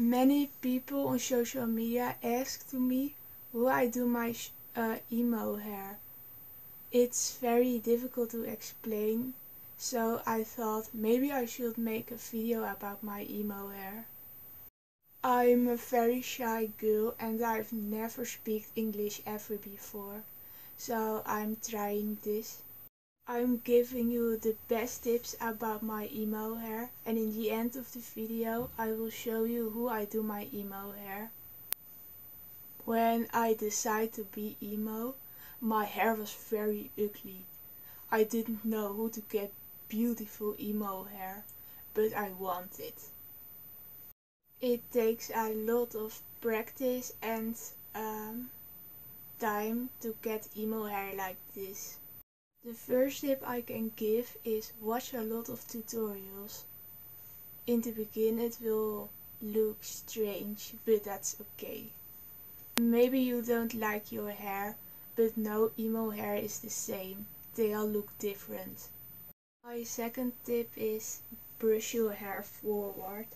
Many people on social media ask to me who I do my uh, emo hair. It's very difficult to explain, so I thought maybe I should make a video about my emo hair. I'm a very shy girl and I've never speak English ever before, so I'm trying this. I'm giving you the best tips about my emo hair and in the end of the video I will show you who I do my emo hair. When I decided to be emo, my hair was very ugly. I didn't know who to get beautiful emo hair, but I want it. It takes a lot of practice and um, time to get emo hair like this. The first tip I can give is watch a lot of tutorials. In the beginning it will look strange, but that's okay. Maybe you don't like your hair, but no emo hair is the same. They all look different. My second tip is brush your hair forward.